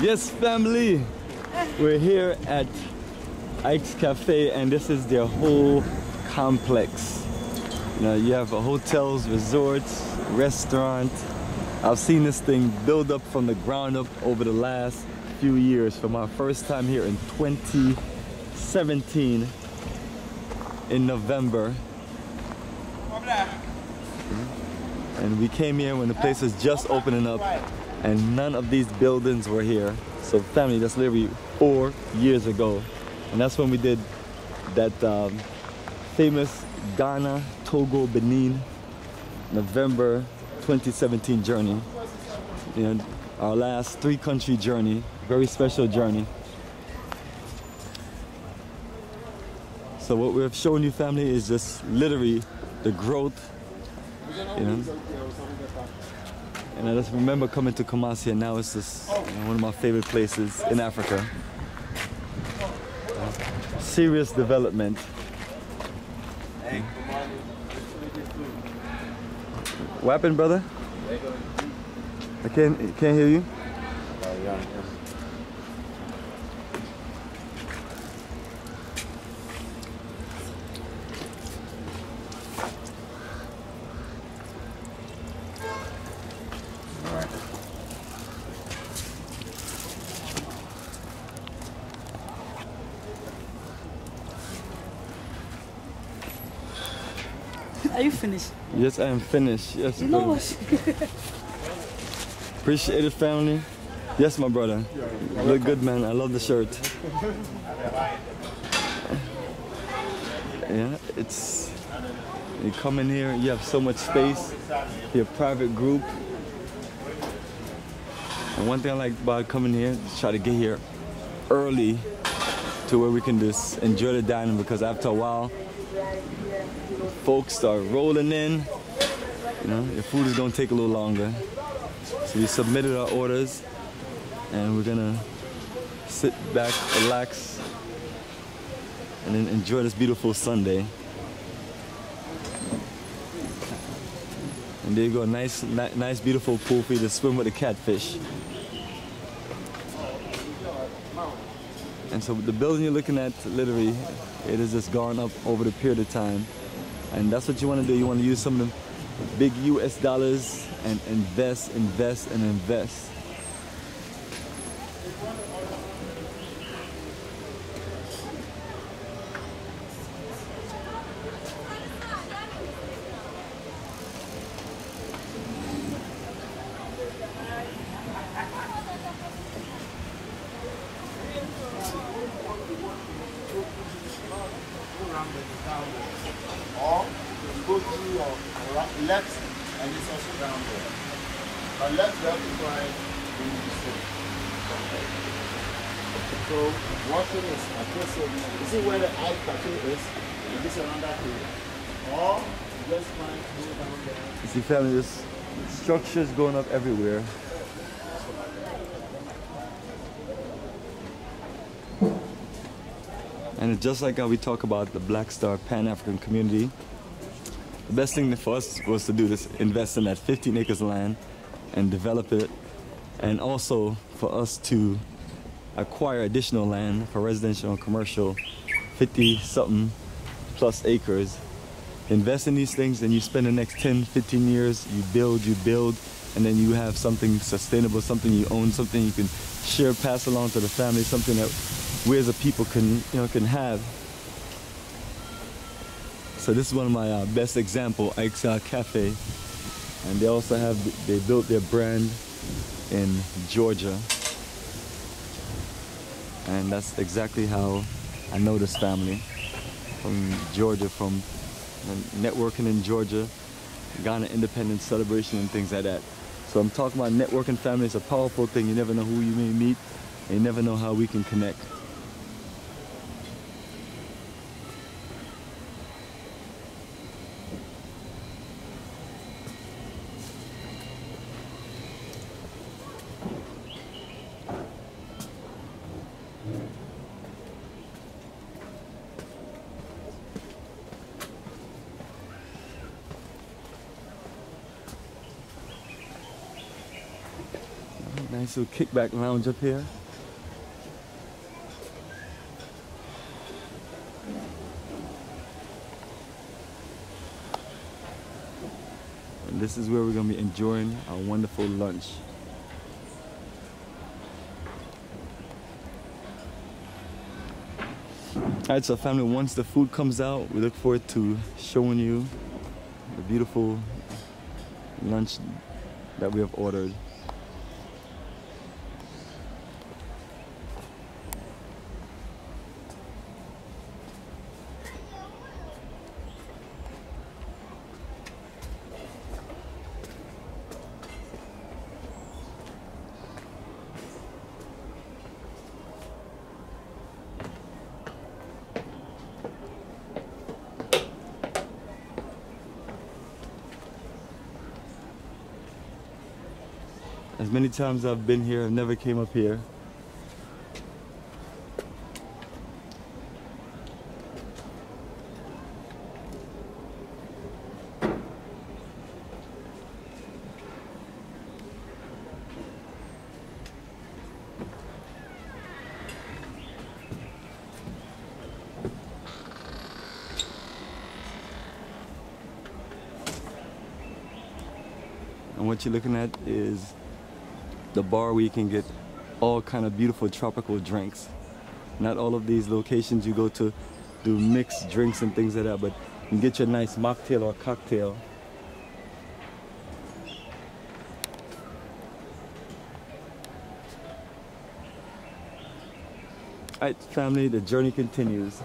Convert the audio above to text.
Yes, family. We're here at Ike's Cafe, and this is their whole complex. You know, you have hotels, resorts, restaurant. I've seen this thing build up from the ground up over the last few years. From my first time here in 2017 in November. And we came here when the place was just opening up and none of these buildings were here. So family, that's literally four years ago. And that's when we did that um, famous Ghana, Togo, Benin, November 2017 journey. You know, our last three country journey, very special journey. So what we've shown you family is just literally the growth, you know. And I just remember coming to Kumasi and now it's just you know, one of my favorite places in Africa. serious development. What happened, brother? I can't, can't hear you. Are you finished? Yes, I am finished. Yes, You know brother. what? Appreciate it, family. Yes, my brother. Look good, man. I love the shirt. Yeah, it's. You come in here, you have so much space. You're a private group. And one thing I like about coming here is try to get here early to where we can just enjoy the dining because after a while, folks start rolling in. You know, your food is gonna take a little longer. So we submitted our orders and we're gonna sit back, relax, and then enjoy this beautiful Sunday. And there you go, nice, ni- nice, beautiful pool for you to swim with the catfish. And so the building you're looking at, literally, it has just gone up over the period of time. And that's what you want to do. You want to use some of the big US dollars and invest, invest, and invest. Go to your left and it's also down there. But left, left is right in the same. So one thing is, guess, uh, you see where the eye tattoo is? It is around that area. Or you just find go down there. You see, family, this structures going up everywhere. And just like how we talk about the Black Star Pan African community. The best thing for us was to do this invest in that 15 acres of land and develop it, and also for us to acquire additional land for residential and commercial, 50 something plus acres. Invest in these things and you spend the next 10 15 years you build you build and then you have something sustainable something you own something you can share pass along to the family something that we as a people can you know can have so this is one of my uh, best example uh, Cafe and they also have they built their brand in Georgia and that's exactly how I know this family from Georgia from networking in Georgia, Ghana Independence Celebration and things like that. So I'm talking about networking family. It's a powerful thing. You never know who you may meet, and you never know how we can connect. Nice little kickback lounge up here. And this is where we're gonna be enjoying our wonderful lunch. Alright, so family, once the food comes out, we look forward to showing you the beautiful lunch that we have ordered. As many times I've been here, I've never came up here. And what you're looking at is the bar where you can get all kind of beautiful tropical drinks. Not all of these locations you go to do mixed drinks and things like that, but you can get your nice mocktail or cocktail. Alright family, the journey continues.